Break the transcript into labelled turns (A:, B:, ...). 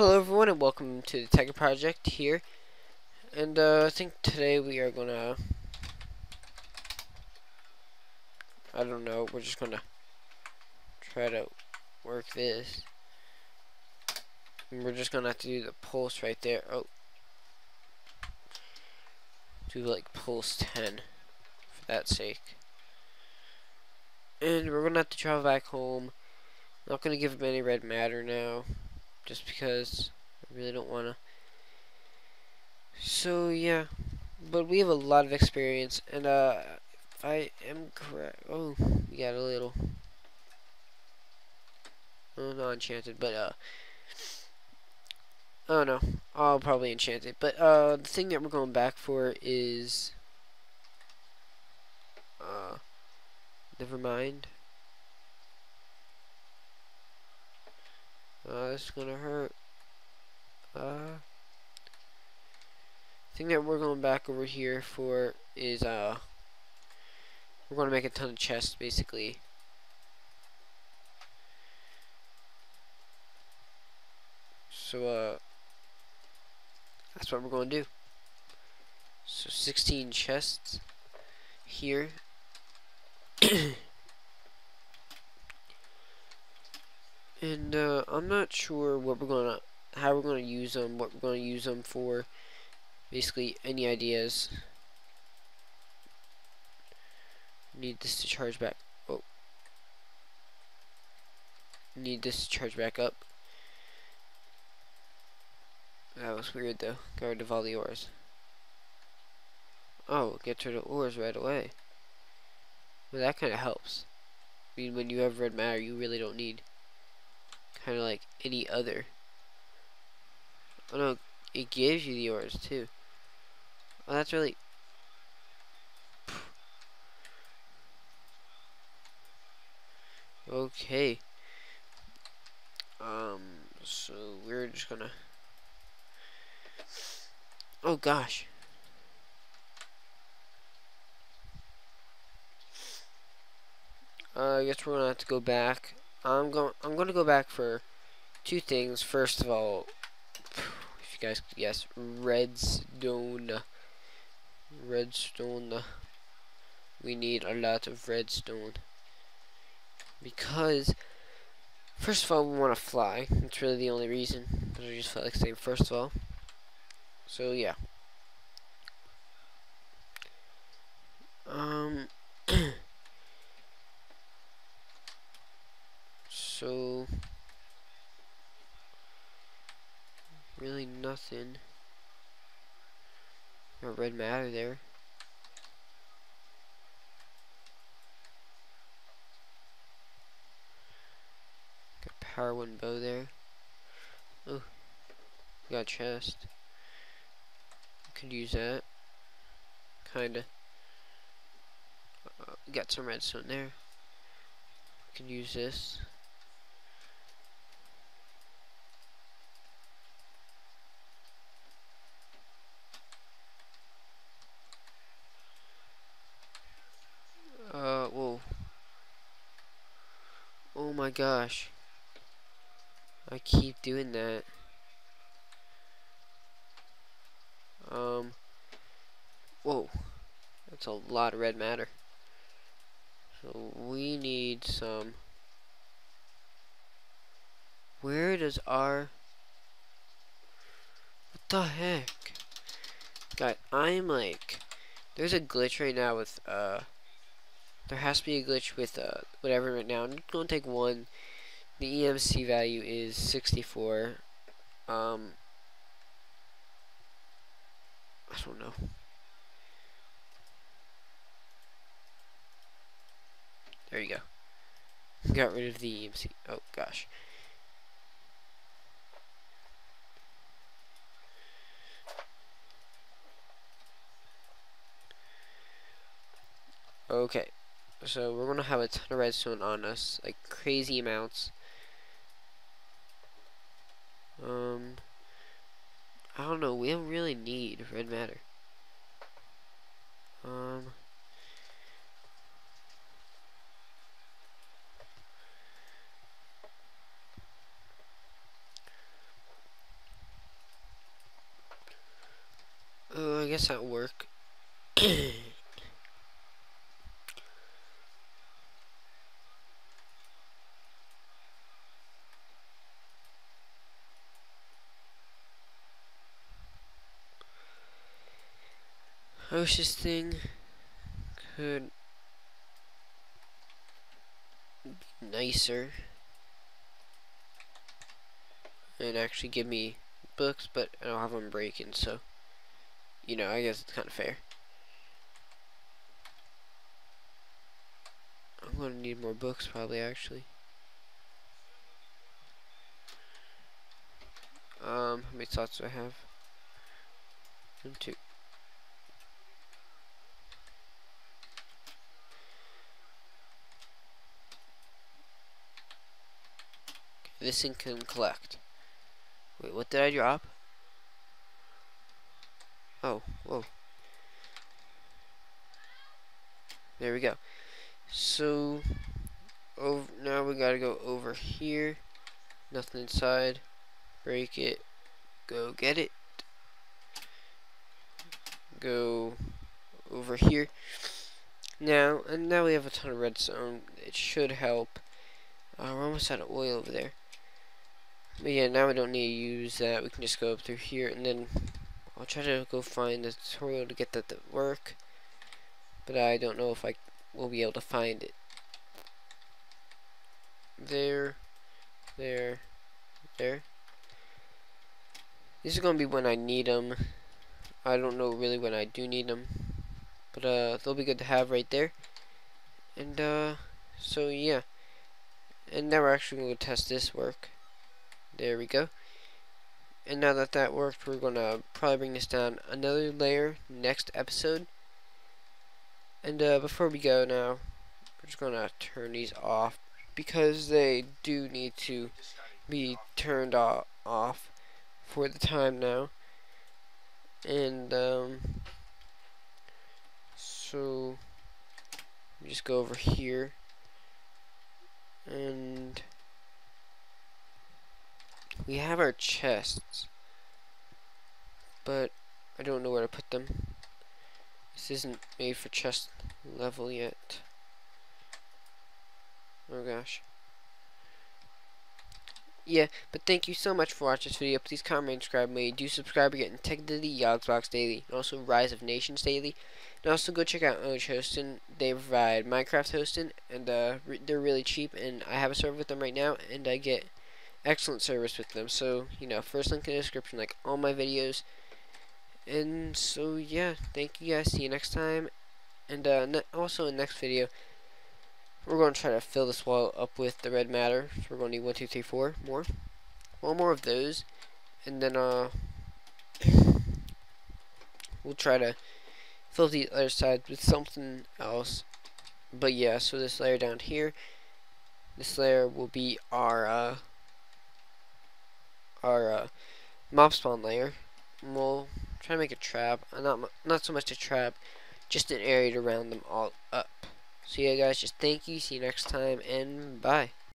A: Hello everyone and welcome to the Tekkit Project here. And uh, I think today we are gonna I don't know, we're just gonna try to work this. And we're just gonna have to do the pulse right there. Oh do like pulse 10 for that sake. And we're gonna have to travel back home. Not gonna give him any red matter now just because I really don't want to. So yeah, but we have a lot of experience, and uh, I am correct, oh, we got a little, oh, not enchanted, but uh, oh no, I'll probably enchant it. But uh, the thing that we're going back for is, uh, never mind. Uh, this is gonna hurt. Uh, thing that we're going back over here for is, uh, we're gonna make a ton of chests, basically. So, uh, that's what we're gonna do. So, 16 chests here. And uh, I'm not sure what we're gonna, how we're gonna use them, what we're gonna use them for. Basically, any ideas? Need this to charge back. Oh, need this to charge back up. That was weird though. Got rid of all the ores. Oh, get rid of ores right away. Well, that kind of helps. I mean, when you have red matter, you really don't need kind of like any other. Oh no, it gives you the ores too. Oh, that's really. Okay. Um, so we're just gonna. Oh gosh. Uh, I guess we're gonna have to go back I'm going. I'm going to go back for two things. First of all, if you guys could guess, redstone. Redstone. We need a lot of redstone because, first of all, we want to fly. That's really the only reason. But I just felt like saying first of all. So yeah. Um. so really nothing. No red matter there. Got power one bow there. Oh got chest. Could use that. Kinda. Uh, got some redstone there. Could use this my gosh. I keep doing that. Um, whoa. That's a lot of red matter. So we need some... Where does our... What the heck? God, I'm like... There's a glitch right now with, uh... There has to be a glitch with uh, whatever right now. I'm going to take one. The EMC value is 64. Um, I don't know. There you go. Got rid of the EMC. Oh, gosh. Okay. So we're gonna have a ton of redstone on us, like crazy amounts. Um, I don't know. We don't really need red matter. Um. Uh, I guess that'll work. This thing could be nicer and actually give me books, but I don't have them breaking, so you know, I guess it's kind of fair. I'm gonna need more books probably actually. Um, how many slots do I have? One, two. This thing can collect. Wait, what did I drop? Oh, whoa. There we go. So, over, now we gotta go over here. Nothing inside. Break it. Go get it. Go over here. Now, and now we have a ton of redstone. It should help. Uh, we're almost out of oil over there. But yeah, now we don't need to use that. We can just go up through here and then I'll try to go find the tutorial to get that to work. But I don't know if I will be able to find it. There, there, there. This is going to be when I need them. I don't know really when I do need them. But uh, they'll be good to have right there. And uh, so yeah. And now we're actually going to test this work. There we go. And now that that worked, we're going to probably bring this down another layer next episode. And uh, before we go now, we're just going to turn these off because they do need to be turned off for the time now. And um, so just go over here and we have our chests, but I don't know where to put them. This isn't made for chest level yet. Oh gosh. Yeah, but thank you so much for watching this video. Please comment and subscribe. May do subscribe. Getting Tekkit Daily, Yogsbox Daily, and also Rise of Nations Daily. And also go check out Ownage Hosting. They provide Minecraft hosting, and uh, re they're really cheap. And I have a server with them right now, and I get excellent service with them. So, you know, first link in the description, like all my videos. And so, yeah, thank you guys. See you next time. And uh, also in the next video, we're going to try to fill this wall up with the red matter. So we're going to need one, two, three, four more. One more of those. And then, uh, we'll try to fill the other side with something else. But yeah, so this layer down here, this layer will be our, uh, our uh, mob spawn layer. And we'll try to make a trap. Uh, not not so much a trap, just an area to round them all up. So yeah, guys, just thank you. See you next time, and bye.